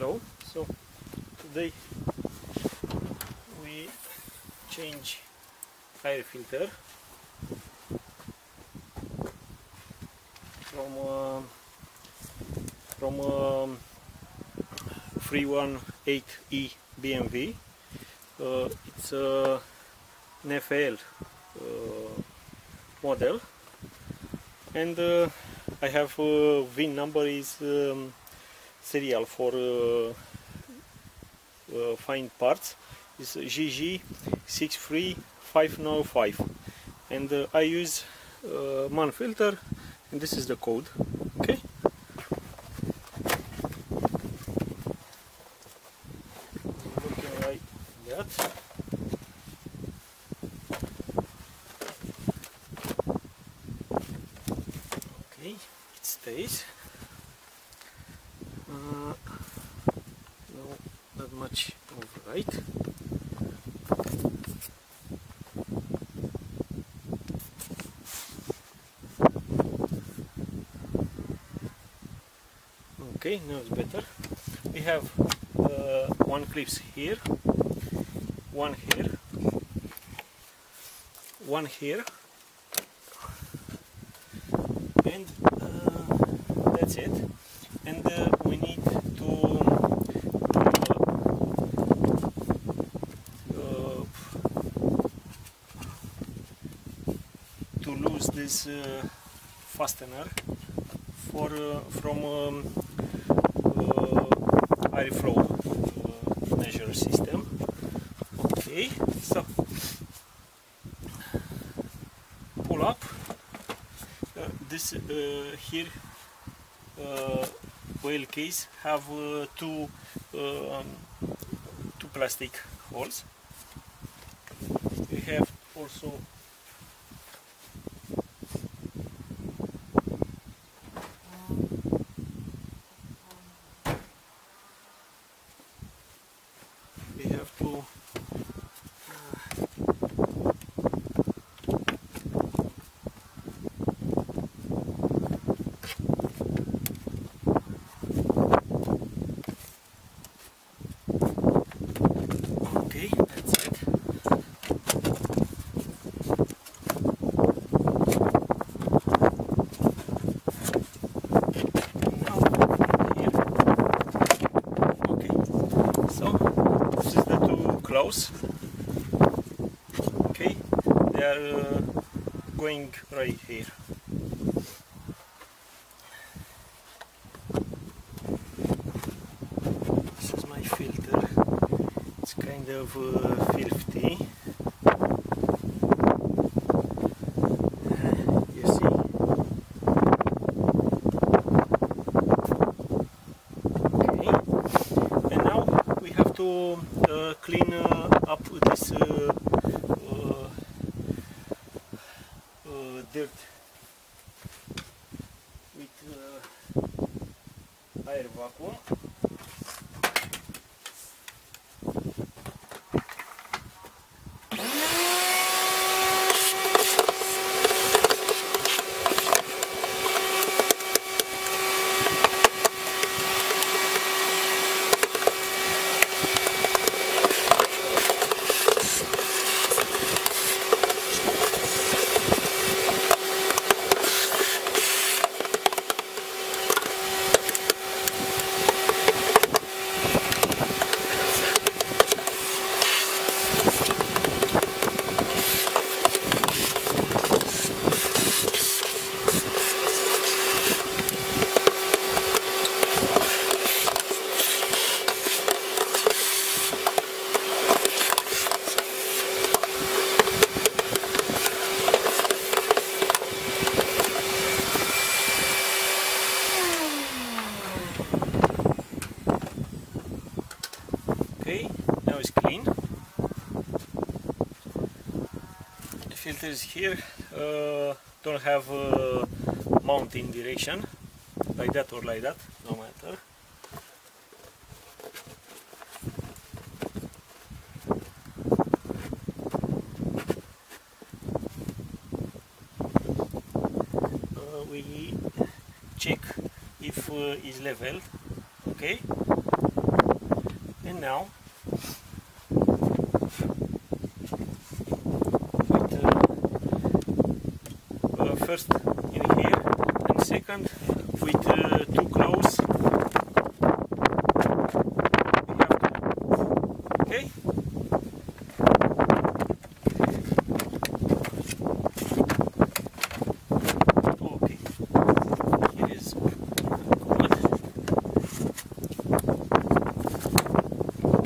hello so today we change air filter from uh, from um, 318e BMW uh, it's a an uh, model. And uh, I have uh, VIN number is um, serial for uh, uh, find parts. Is GG63505 and uh, I use MANN filter. And this is the code. Okay? Looking like that okay it stays uh, no not much overwrite okay now it's better. We have uh, one clips here one here one here and uh, that's it. And uh, we need to uh, to lose this uh, fastener for uh, from um, airflow uh, measure system. Okay so pull up. Uh, this uh, here uh, case have uh, two um, two plastic holes. We have also we have to Okay, that's it. Now, here. Okay, so this is the two claws. Okay, they are uh, going right here. This is my filter. It's kind of uh, filthy. Uh, you see? Okay. And now we have to uh, clean uh, up this uh, uh, uh, dirt with uh, air vacuum. Okay, now it's clean. The filter is here. Uh, don't have uh, mounting direction, like that or like that, no matter. Uh, we check if uh, is level, okay? and now with, uh, uh, first in here and second with uh, two claws we have to okay okay here is good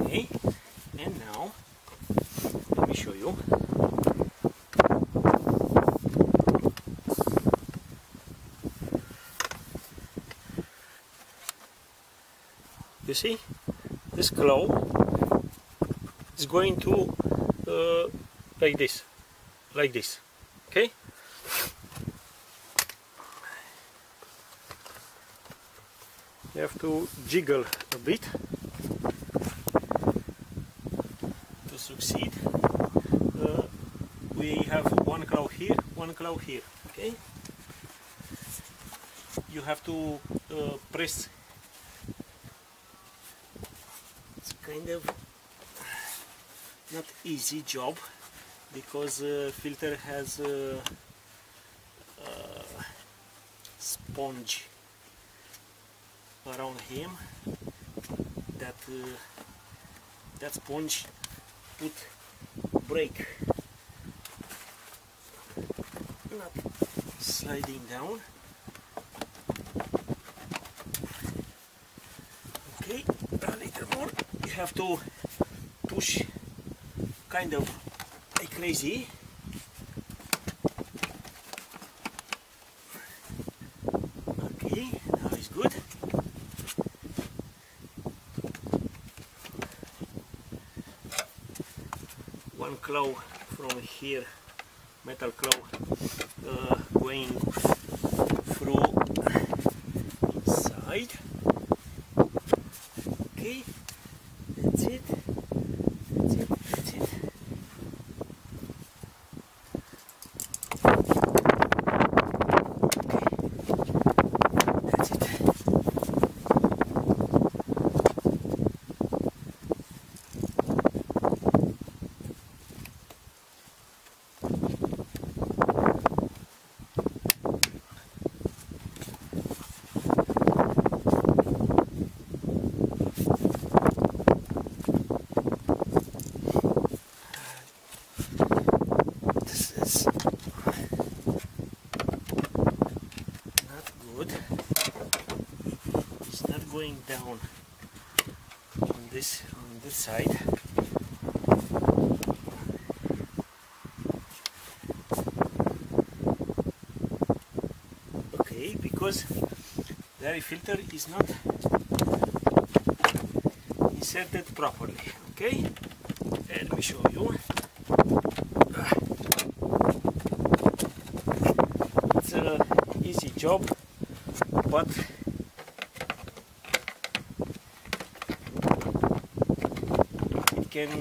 okay and now let me show you you see this claw is going to uh, like this like this okay? You have to jiggle a bit to succeed. Uh, we have one claw here one claw here okay? You have to uh, press it's kind of not easy job because uh, filter has uh, uh, sponge around him that uh, that sponge put break. Not sliding down okay a little more you have to push kind of like crazy. Okay now it's good. One claw from here metal claw uh, going through inside okay that's it that's it that's it okay that's it this is not good it's not going down on this this side. Okay because the air filter is not inserted properly okay? Let me show you. It's an easy job but it can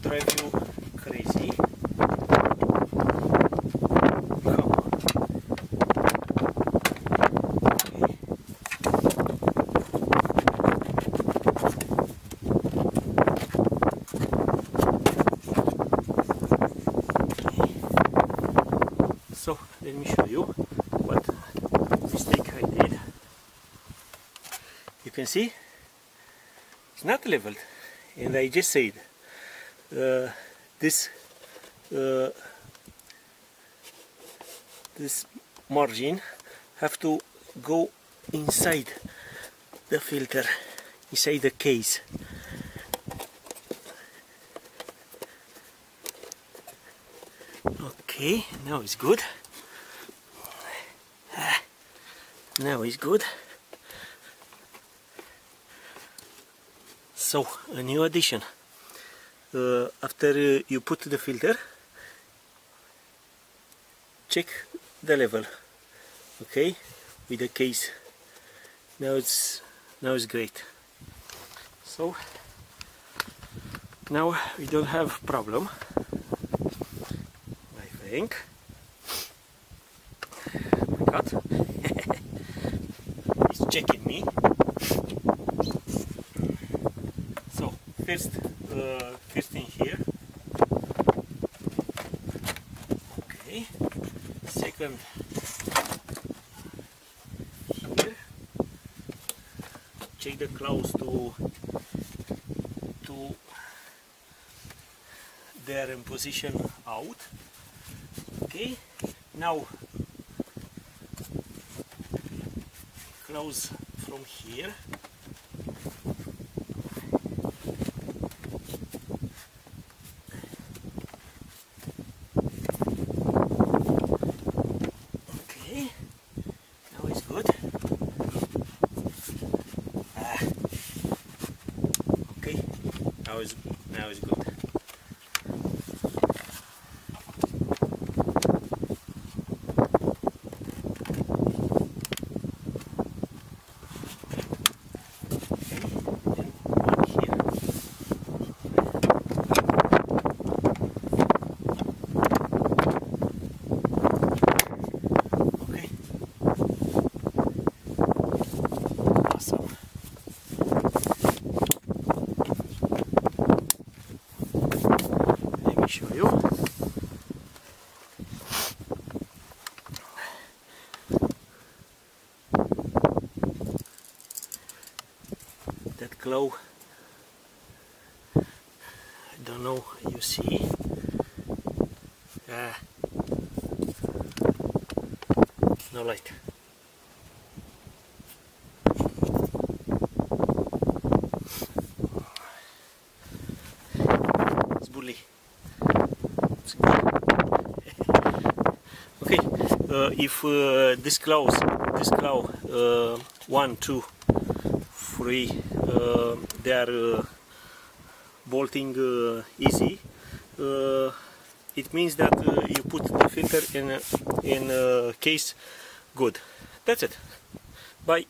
drive you crazy. So let me show you what mistake I did. You can see it's not leveled, and I just said uh, this uh, this margin have to go inside the filter, inside the case. Okay, now it's good. Ah, Now it's good. So, a new addition. Uh, after uh, you put the filter, check the level. Okay, with the case. Now it's now it's great. So now we don't have problem. I think. My cat is checking me. First uh, first in here. Okay. Second. Here. Check the clothes to to their position out. Okay. Now close from here okay now it's good ah. okay now it's good Okay. Awesome. Let me show you. That glow. I don't know. You see? Ah. No light. It's bully. Okay, uh, if uh, this close, this cloud, uh, one, two, three, uh, they are uh, bolting uh, easy, uh, it means that uh, you put the filter in in uh, case good. That's it. Bye.